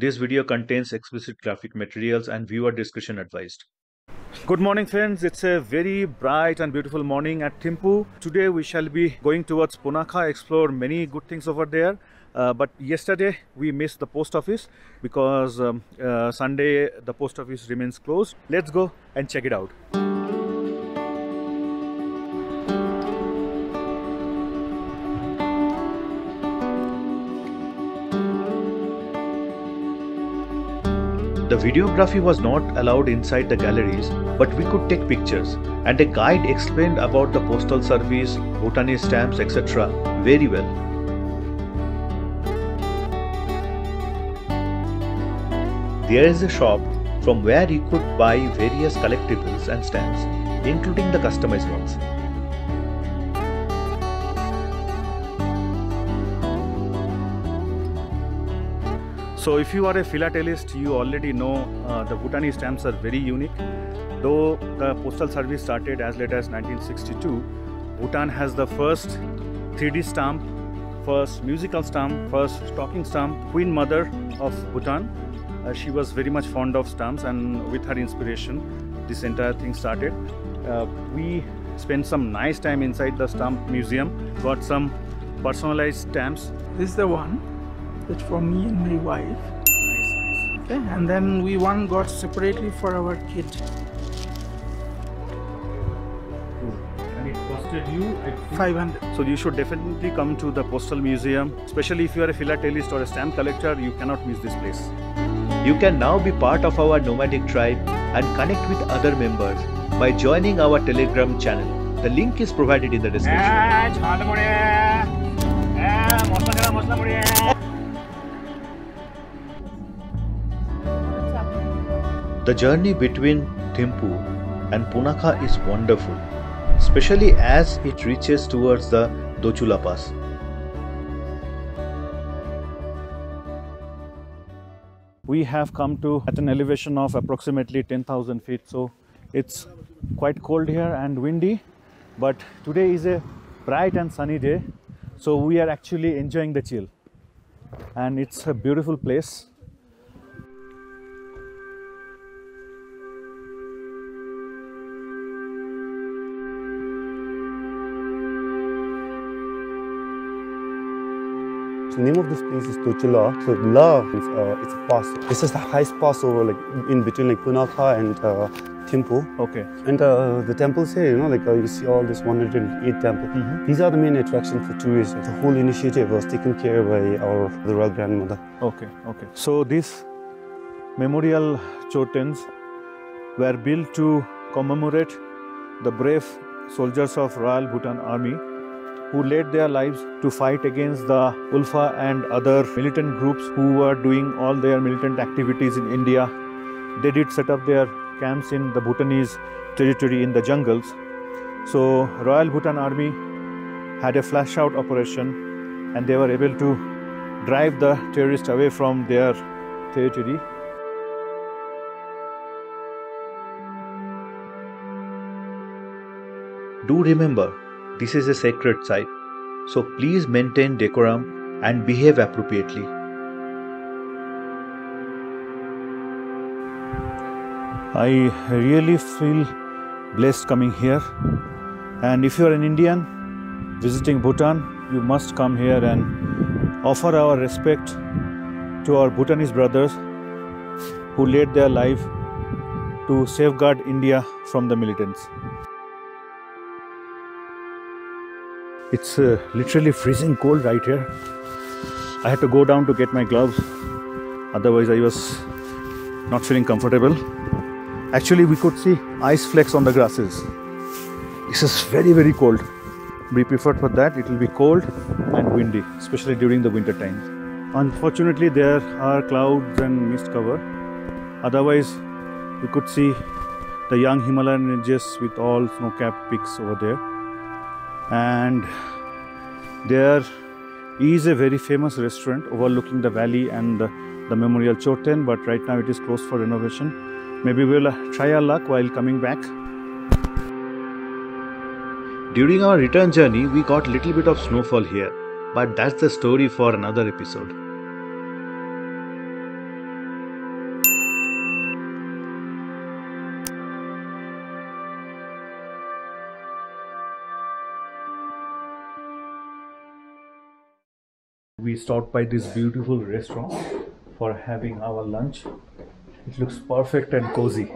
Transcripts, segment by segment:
This video contains explicit graphic materials and viewer discretion advised. Good morning friends, it's a very bright and beautiful morning at Thimphu. Today we shall be going towards Punakha, explore many good things over there. Uh, but yesterday we missed the post office because um, uh, Sunday the post office remains closed. Let's go and check it out. The videography was not allowed inside the galleries, but we could take pictures, and a guide explained about the postal service, Bhutanese stamps, etc. very well. There is a shop from where you could buy various collectibles and stamps, including the customized ones. So if you are a philatelist, you already know uh, the Bhutanese stamps are very unique. Though the postal service started as late as 1962, Bhutan has the first 3D stamp, first musical stamp, first talking stamp, Queen Mother of Bhutan. Uh, she was very much fond of stamps and with her inspiration, this entire thing started. Uh, we spent some nice time inside the stamp museum, got some personalized stamps. This is the one that's for me and my wife. Nice, nice. Okay, and then we one got separately for our kid. And it costed you, I 500. So you should definitely come to the postal museum, especially if you are a philatelist or a stamp collector, you cannot miss this place. You can now be part of our nomadic tribe and connect with other members by joining our Telegram channel. The link is provided in the description. The journey between Thimphu and Punakha is wonderful, especially as it reaches towards the Dochula Pass. We have come to at an elevation of approximately 10,000 feet, so it's quite cold here and windy. But today is a bright and sunny day, so we are actually enjoying the chill, and it's a beautiful place. The name of this place is Dochula. So La is uh, it's a pass. This is the highest pass over like in between like Punakha and uh, Thimphu. Okay. And uh, the temples here, you know, like uh, you see all this 108 temples. Mhm. These are the main attraction for tourists. The whole initiative was taken care by our the royal grandmother. Okay, okay. So these memorial chotens were built to commemorate the brave soldiers of Royal Bhutan Army who laid their lives to fight against the Ulfa and other militant groups who were doing all their militant activities in India. They did set up their camps in the Bhutanese territory in the jungles. So Royal Bhutan Army had a flash out operation and they were able to drive the terrorists away from their territory. Do remember, this is a sacred site, so please maintain decorum and behave appropriately. I really feel blessed coming here, and if you are an Indian visiting Bhutan, you must come here and offer our respect to our Bhutanese brothers who laid their life to safeguard India from the militants. It's uh, literally freezing cold right here. I had to go down to get my gloves, otherwise, I was not feeling comfortable. Actually, we could see ice flakes on the grasses. This is very, very cold. Be prepared for that. It will be cold and windy, especially during the winter times. Unfortunately, there are clouds and mist cover. Otherwise, we could see the young Himalayan ranges with all snow-capped peaks over there. And there is a very famous restaurant overlooking the valley and the, the memorial Choten, but right now it is closed for renovation. Maybe we'll uh, try our luck while coming back. During our return journey, we got little bit of snowfall here, but that's the story for another episode. Stopped by this beautiful restaurant for having our lunch. It looks perfect and cozy.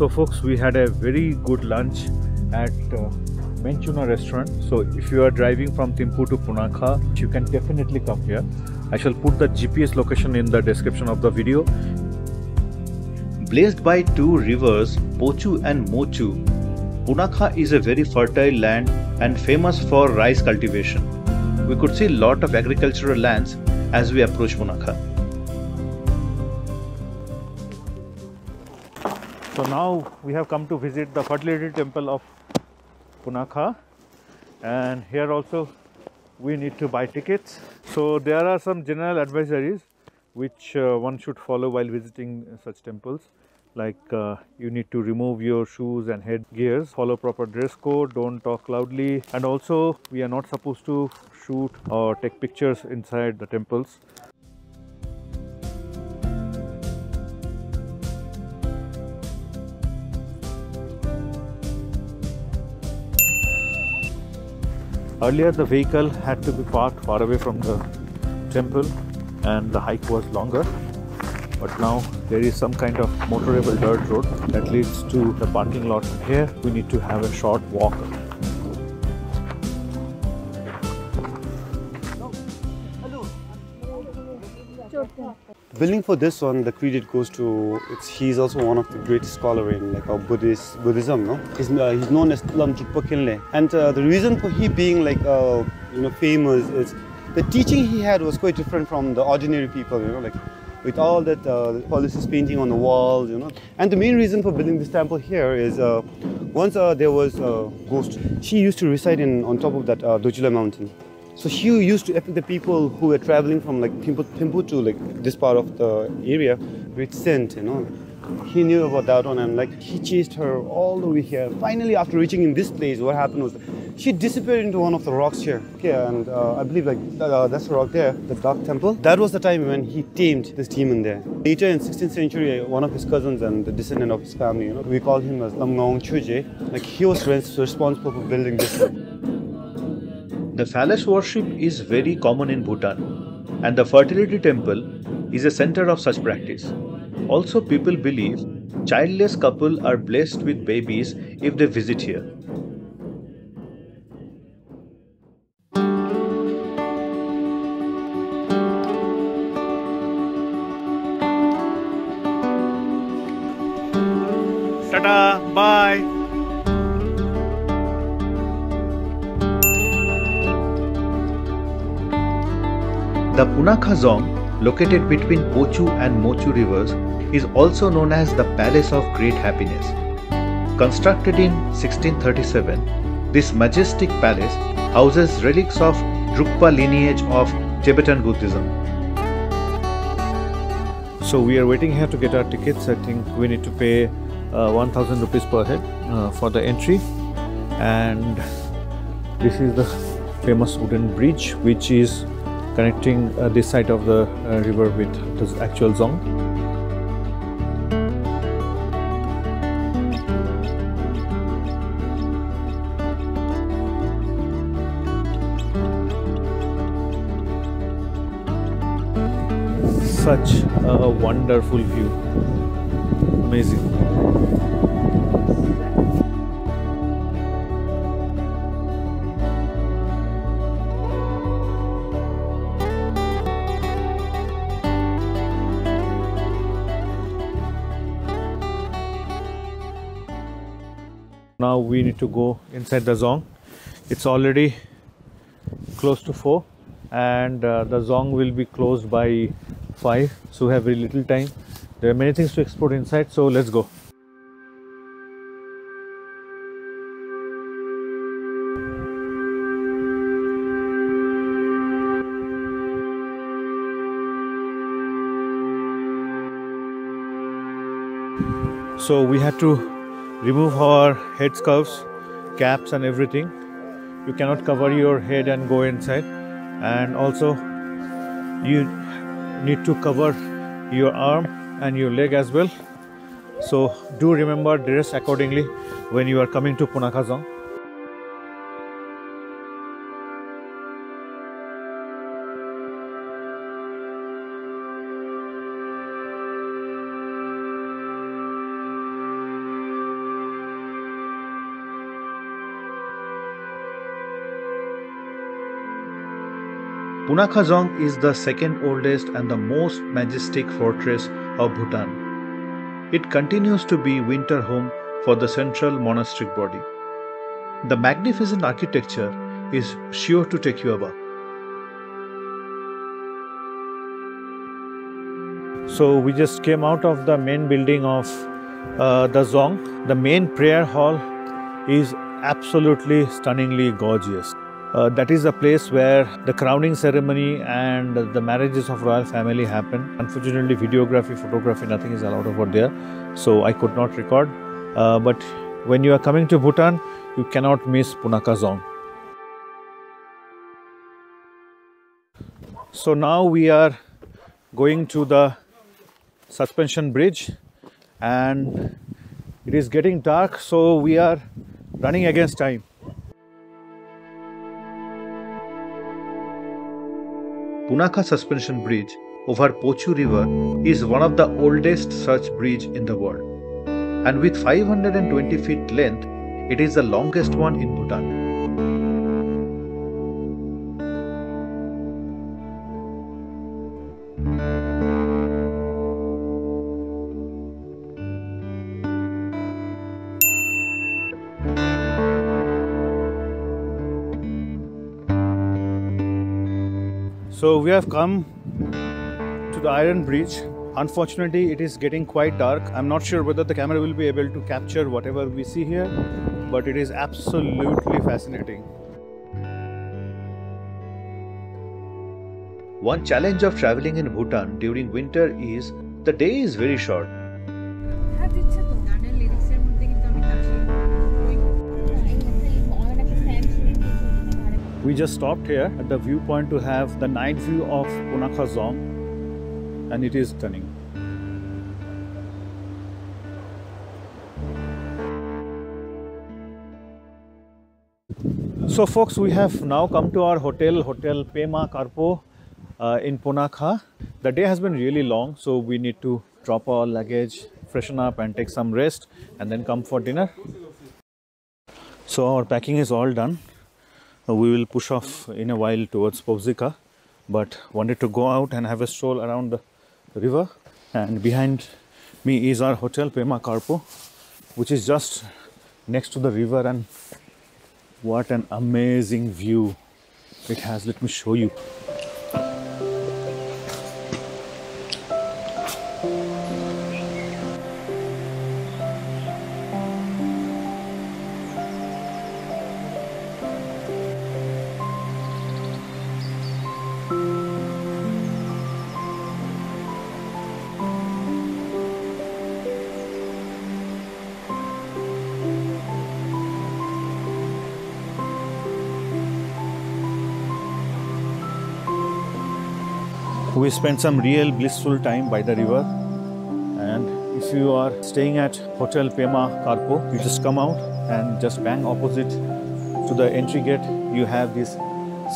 So, folks, we had a very good lunch at uh, Menchuna restaurant. So, if you are driving from Thimphu to Punakha, you can definitely come here. I shall put the GPS location in the description of the video. Blazed by two rivers, Pochu and Mochu, Punakha is a very fertile land and famous for rice cultivation. We could see a lot of agricultural lands as we approach Punakha. So now we have come to visit the fertility temple of Punakha and here also we need to buy tickets. So there are some general advisories which uh, one should follow while visiting such temples like uh, you need to remove your shoes and head gears follow proper dress code don't talk loudly. And also we are not supposed to shoot or take pictures inside the temples. Earlier the vehicle had to be parked far away from the temple and the hike was longer but now there is some kind of motorable dirt road that leads to the parking lot here we need to have a short walk Building for this one, the credit goes to. He's also one of the greatest scholar in like our Buddhist Buddhism. No, he's, uh, he's known as Lam Drukpa. And uh, the reason for he being like uh, you know famous is the teaching he had was quite different from the ordinary people. You know, like with all that uh, policies painting on the walls, you know. And the main reason for building this temple here is uh, once uh, there was a ghost. She used to reside in on top of that uh, mountain. So she used to affect the people who were traveling from like Thimphu to like this part of the area with scent, you know. He knew about that one and like he chased her all the way here. Finally, after reaching in this place, what happened was she disappeared into one of the rocks here. Okay, and uh, I believe like uh, that's the rock there, the Dark Temple. That was the time when he tamed this demon there. Later in 16th century, one of his cousins and the descendant of his family, you know, we call him as Ngong. Like he was responsible for building this. The phallus worship is very common in Bhutan, and the fertility temple is a center of such practice. Also, people believe childless couple are blessed with babies if they visit here. Tata, bye. The Punakha Dzong, located between Pochu and Mochu rivers, is also known as the Palace of Great Happiness. Constructed in 1637, this majestic palace houses relics of Drukpa lineage of Tibetan Buddhism. So we are waiting here to get our tickets. I think we need to pay uh, 1000 rupees per head uh, for the entry and this is the famous wooden bridge which is connecting uh, this side of the uh, river with the actual dzong. Such a wonderful view. Amazing. now we need to go inside the dzong it's already close to 4 and uh, the dzong will be closed by 5 so we have very little time. There are many things to explore inside so let's go. So we had to remove our head scarves, caps and everything. You cannot cover your head and go inside. And also you need to cover your arm and your leg as well So do remember dress accordingly when you are coming to Punakha Dzong. Punakha Dzong is the second oldest and the most majestic fortress of Bhutan. It continues to be winter home for the central monastic body. The magnificent architecture is sure to take you aback. So we just came out of the main building of uh, the Dzong. The main prayer hall is absolutely stunningly gorgeous. Uh, that is the place where the crowning ceremony and the marriages of royal family happen. Unfortunately, videography, photography, nothing is allowed over there, so I could not record. Uh, but when you are coming to Bhutan, you cannot miss Punakha Dzong. So now we are going to the suspension bridge and it is getting dark so we are running against time Punakha Suspension Bridge over Pochu River is one of the oldest such bridge in the world. And with 520 feet length, it is the longest one in Bhutan. So we have come to the Iron Bridge. Unfortunately, it is getting quite dark. I'm not sure whether the camera will be able to capture whatever we see here, but it is absolutely fascinating. One challenge of traveling in Bhutan during winter is the day is very short. We just stopped here at the viewpoint to have the night view of Punakha Dzong, and it is stunning. So, folks, we have now come to our hotel, Hotel Pema Karpo uh, in Punakha. The day has been really long, so we need to drop our luggage, freshen up, and take some rest, and then come for dinner. So, our packing is all done. Uh, we will push off in a while towards Phobjikha, but wanted to go out and have a stroll around the river. And behind me is our hotel Pema Karpo, which is just next to the river. And what an amazing view it has! Let me show you. We spent some real blissful time by the river. And if you are staying at hotel pema karpo you just come out and just bang opposite to the entry gate you have these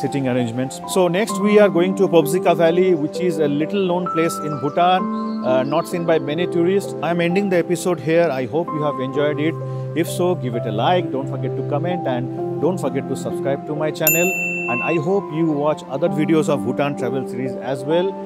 sitting arrangements. So next we are going to Phobjikha valley which is a little known place in bhutan uh, not seen by many tourists. I am ending the episode here. I hope you have enjoyed it. If so give it a like. Don't forget to comment and don't forget to subscribe to my channel and I hope you watch other videos of Bhutan travel series as well.